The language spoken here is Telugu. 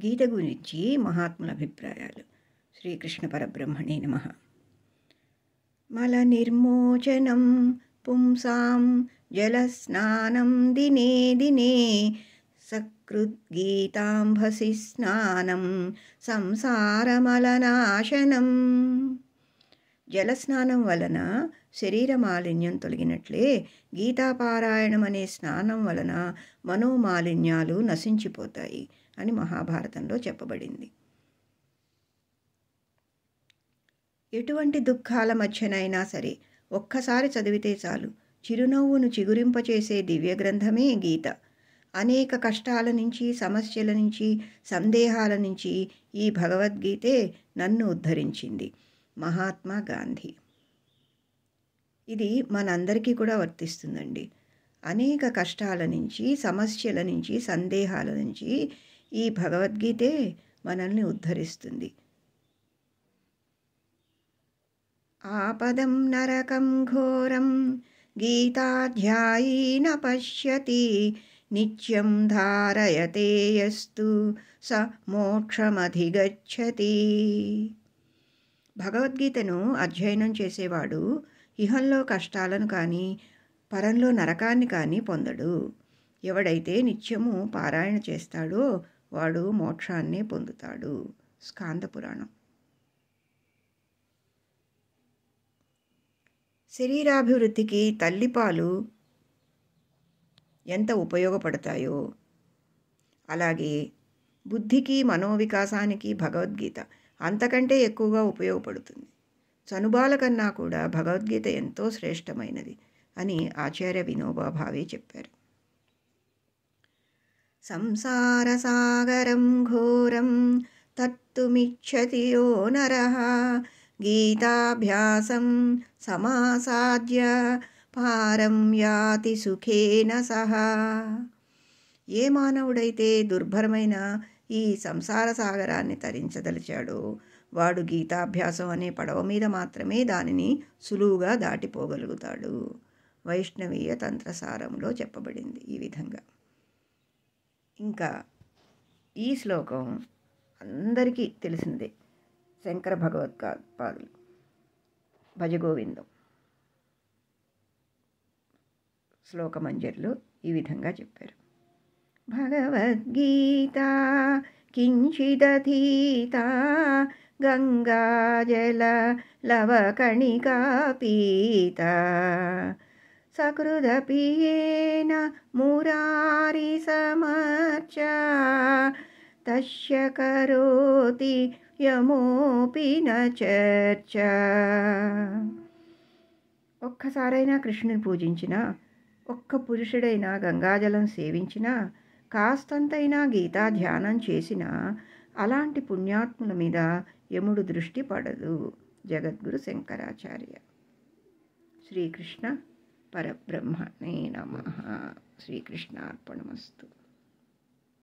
గీత గురించి మహాత్ముల అభిప్రాయాలు. శ్రీకృష్ణ పరబ్రహ్మణే నమ. మల నిర్మోచనం పుంసాం జలస్నానం దినే దినే సకృద్గీతాంభసి స్నానం సంసారమలనాశనం. జలస్నానం వలన శరీర మాలిన్యం తొలగినట్లే గీతాపారాయణం అనే స్నానం వలన మనోమాలిన్యాలు నశించిపోతాయి. అని మహాభారతంలో చెప్పబడింది. ఎటువంటి దుఃఖాల మధ్యనైనా సరే ఒక్కసారి చదివితే చాలు. చిరునవ్వును చిగురింపచేసే దివ్య గ్రంథమే గీత. అనేక కష్టాల నుంచి సమస్యల నుంచి సందేహాల నుంచి ఈ భగవద్గీతే నన్ను ఉద్ధరించింది. మహాత్మా గాంధీ. ఇది మనందరికీ కూడా వర్తిస్తుందండి. అనేక కష్టాల నుంచి సమస్యల నుంచి సందేహాల నుంచి ఈ భగవద్గీతే మనల్ని ఉద్ధరిస్తుంది. ఆపదం నరకం ఘోరం గీతాధ్యాయీన పశ్యతి నిత్యం ధారయతే యస్తు స మోక్షమధిగచ్చతి. భగవద్గీతను అధ్యయనం చేసేవాడు ఇహంలో కష్టాలను కానీ పరంలో నరకాన్ని కానీ పొందడు. ఎవడైతే నిత్యము పారాయణ చేస్తాడో వాడు మోక్షాన్ని పొందుతాడు. స్కాంద పురాణం. శరీరాభివృద్ధికి తల్లిపాలు ఎంత ఉపయోగపడతాయో. అలాగే బుద్ధికి మనోవికాసానికి భగవద్గీత అంతకంటే ఎక్కువగా ఉపయోగపడుతుంది. చనుబాల కన్నా కూడా భగవద్గీత ఎంతో శ్రేష్టమైనది అని ఆచార్య వినోబా భావే చెప్పారు. సంసారసాగరం ఘోరం తత్తుమిచ్చతి యో నర గీతాభ్యాసం సమాసాద్య పారం యాతి సుఖేన సహా ఏ మానవుడైతే దుర్భరమైన ఈ సంసార సాగరాన్ని తరించదలిచాడో వాడు గీతాభ్యాసం అనే పడవ మీద మాత్రమే దానిని సులువుగా దాటిపోగలుగుతాడు. వైష్ణవీయ తంత్రసారంలో చెప్పబడింది ఈ విధంగా. ఇంకా ఈ శ్లోకం అందరికీ తెలిసిందే. శంకర భగవత్పాదులు. భజగోవిందం. శ్లోకమంజర్లు ఈ విధంగా చెప్పారు. భగవద్గీత కించిదధీత గంగాజల లవకణికా పీత సకృదపియేన మురారి సమర్చ తస్య కరోతి యమోపి చర్చ ఒక్కసారైనా కృష్ణుని పూజించిన ఒక్క పురుషుడైనా గంగాజలం సేవించినా కాస్తంతైనా గీతా ధ్యానం చేసిన అలాంటి పుణ్యాత్ముల మీద యముడు దృష్టి పడదు. జగద్గురు శంకరాచార్య. శ్రీకృష్ణ పరబ్రహ్మణే నమ. శ్రీకృష్ణార్పణమస్తు.